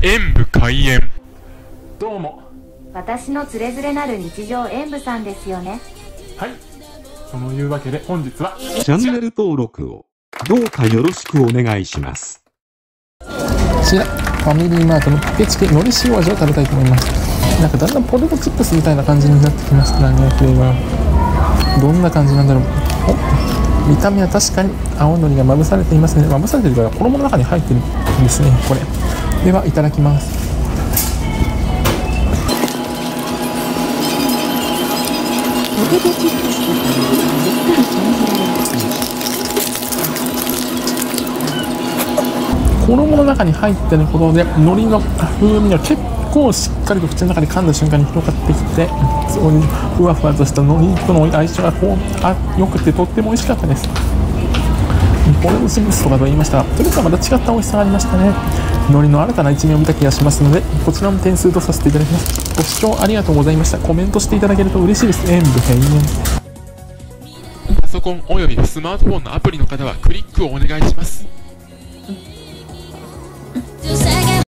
演武開演どうも私のつれづれなる日常演舞さんですよね。はいそのいうわけで本日はチャンネル登録をどうかよろしくお願いします。こちら、ファミリーマートのパケチキ海苔塩味を食べたいと思います。なんかだんだんポテトチップスみたいな感じになってきましたね、フレーバー。どんな感じなんだろう。お見た目は確かに青のりがまぶされていますね。まぶされてるから衣の中に入ってるんですね、これ。では、いただきます。ポテトチップスとじっくり感じられます。衣の中に入ってることで海苔の風味が結構しっかりと口の中で噛んだ瞬間に広がってきてふわふわとした海苔との相性がこうあよくてとっても美味しかったですポテトチップスとかと言いましたがそれかまた違った美味しさがありましたね海苔の新たな一面を見た気がしますのでこちらも点数とさせていただきますご視聴ありがとうございましたコメントしていただけると嬉しいです演武閉園パソコンおよびスマートフォンのアプリの方はクリックをお願いします